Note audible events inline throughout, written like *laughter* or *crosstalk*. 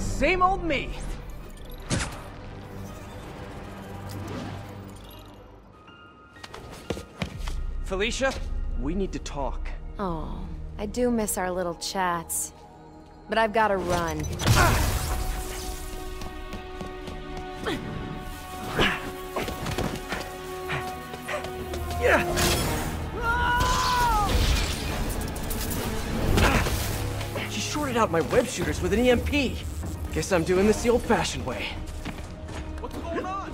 Same old me. Felicia, we need to talk. Oh, I do miss our little chats. But I've gotta run. She shorted out my web shooters with an EMP. Guess I'm doing this the old-fashioned way. What's going on?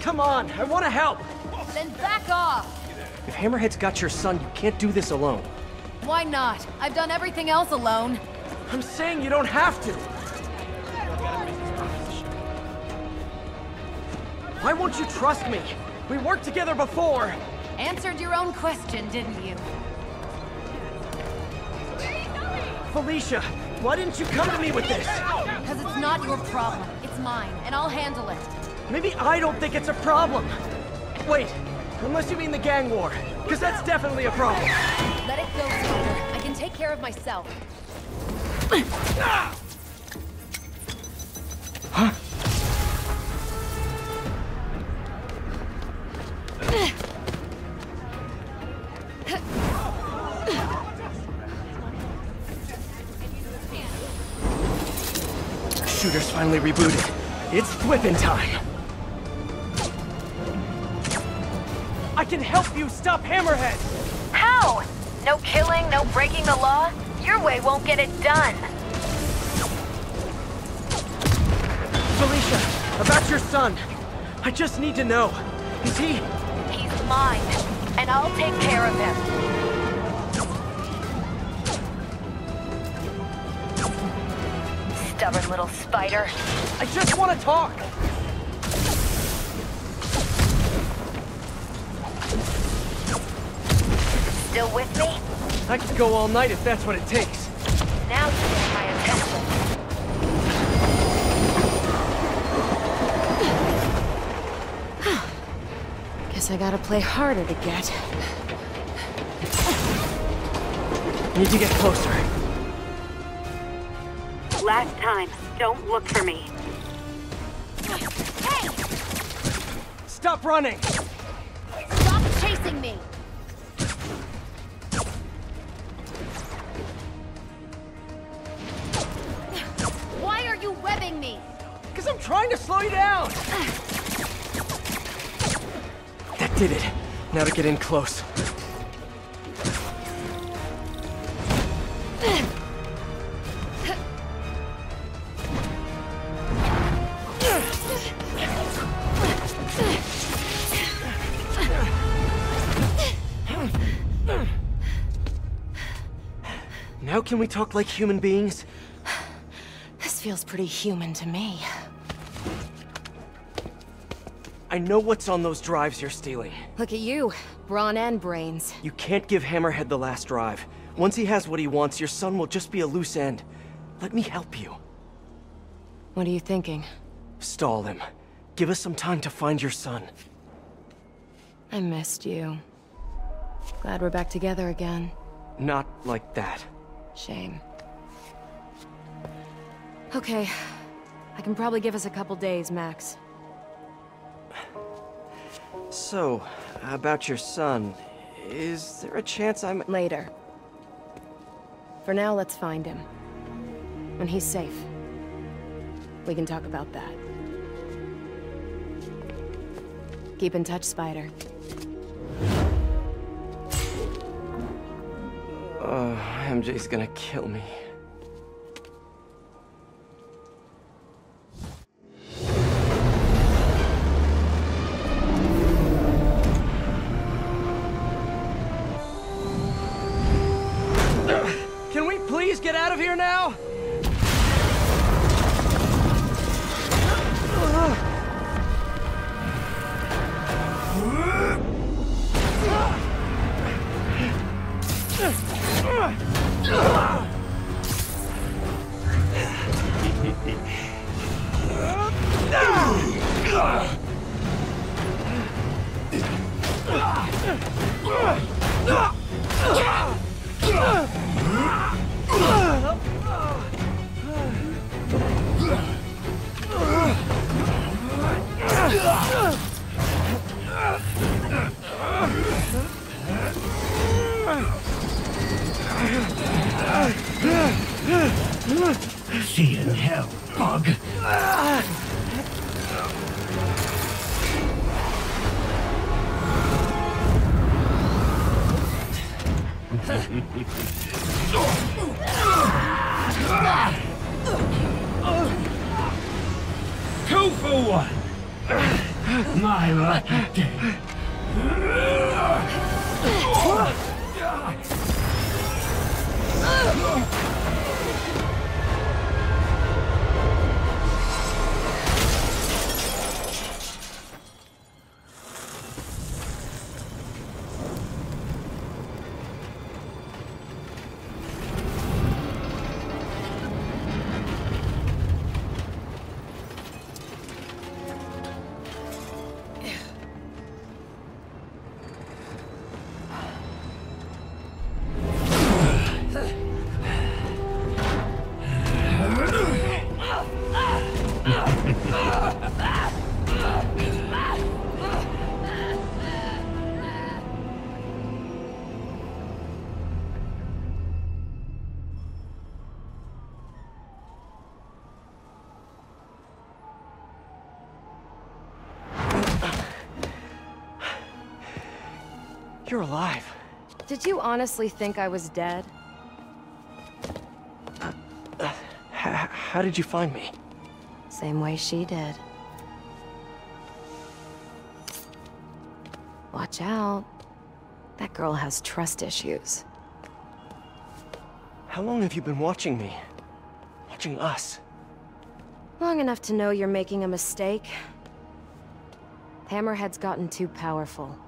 Come on, I want to help. Then back off! If Hammerhead's got your son, you can't do this alone. Why not? I've done everything else alone. I'm saying you don't have to. Why won't you trust me? We worked together before. Answered your own question, didn't you? Where are you going? Felicia, why didn't you come to me with this? Because it's not your problem. It's mine, and I'll handle it. Maybe I don't think it's a problem. Wait, unless you mean the gang war, because that's definitely a problem. Let it go, Spider. I can take care of myself. *laughs* finally rebooted. It's whipping time. I can help you stop Hammerhead! How? No killing, no breaking the law? Your way won't get it done. Felicia, about your son. I just need to know. Is he... He's mine, and I'll take care of him. Stubborn little spider. I just want to talk! Still with me? I could go all night if that's what it takes. Now you get my attention. Guess I gotta play harder to get. Need to get closer. Last time. Don't look for me. Hey! Stop running! Stop chasing me! Why are you webbing me? Because I'm trying to slow you down! *sighs* That did it. Now to get in close. Now can we talk like human beings? This feels pretty human to me. I know what's on those drives you're stealing. Look at you, brawn and brains. You can't give Hammerhead the last drive. Once he has what he wants, your son will just be a loose end. Let me help you. What are you thinking? Stall him. Give us some time to find your son. I missed you. Glad we're back together again. Not like that. Shame. Okay. I can probably give us a couple days, max. So, about your son, is there a chance I'm... Later. For now, let's find him. When he's safe. We can talk about that. Keep in touch, Spider. MJ's gonna kill me. For one. My lucky day. You're alive. Did you honestly think I was dead? How did you find me? Same way she did. Watch out. That girl has trust issues. How long have you been watching me? Watching us? Long enough to know you're making a mistake. Hammerhead's gotten too powerful.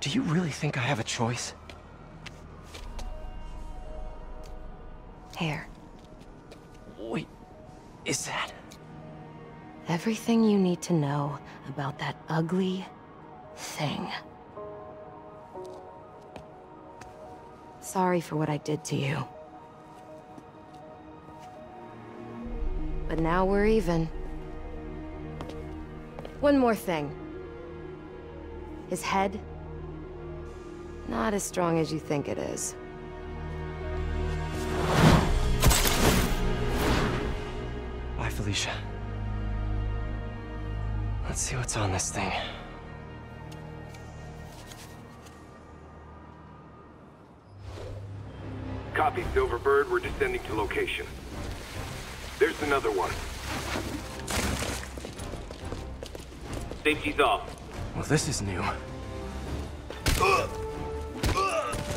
Do you really think I have a choice? Here, Wait, is that... everything you need to know about that ugly thing. Sorry for what I did to you. But now we're even. One more thing. His head, not as strong as you think it is. Bye, Felicia. Let's see what's on this thing. Copy, Silverbird. We're descending to location. There's another one. Safety's off. Well, this is new.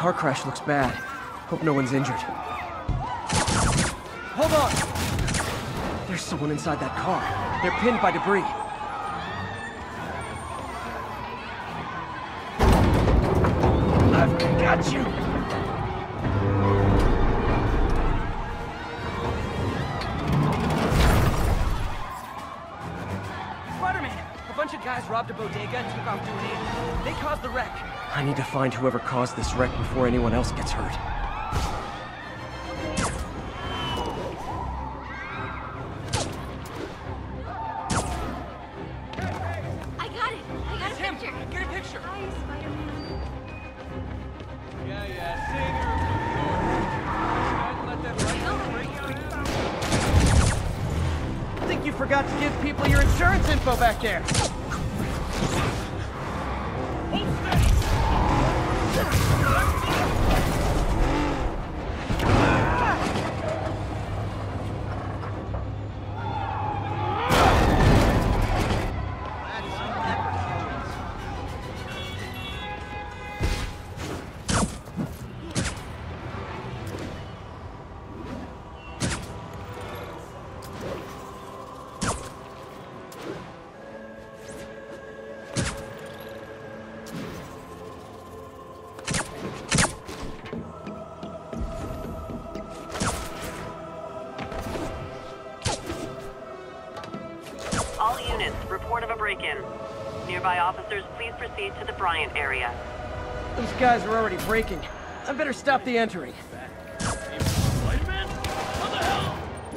car crash looks bad. Hope no one's injured. Hold on! There's someone inside that car. They're pinned by debris. I've got you! Spider-Man! A bunch of guys robbed a bodega and took off to an aid. They caused the wreck. I need to find whoever caused this wreck before anyone else gets hurt. I got it. I got a Tim, picture. get a picture. Hi, Spider-Man. Yeah, yeah, I think you forgot to give people your insurance info back there. Officers, please proceed to the Bryant area. Those guys are already breaking. I better stop the entry.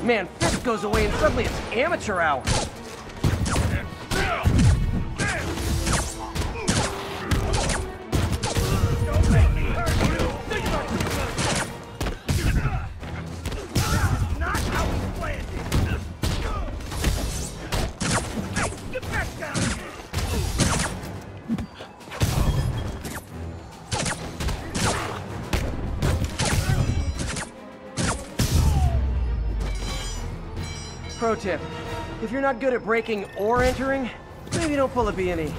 Man, Fisk goes away and suddenly it's amateur hour. Pro tip, if you're not good at breaking or entering, maybe don't pull a B&E.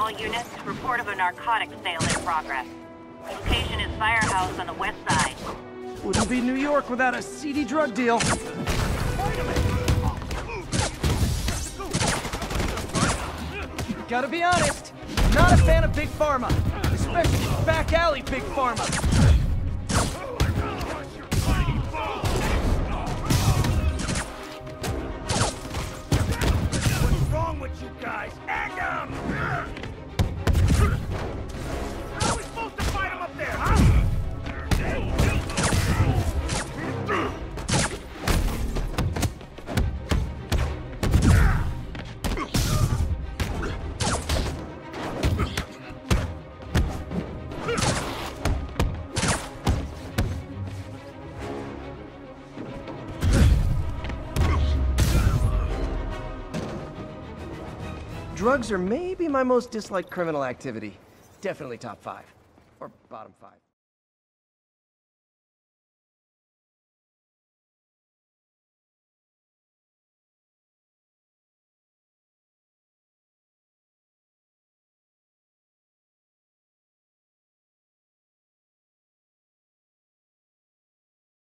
All units, report of a narcotics sale in progress. Location is Firehouse on the west side. Wouldn't be New York without a seedy drug deal. Gotta be honest, not a fan of Big Pharma, especially back alley Big Pharma. Drugs are maybe my most disliked criminal activity. Definitely top five. Or bottom five.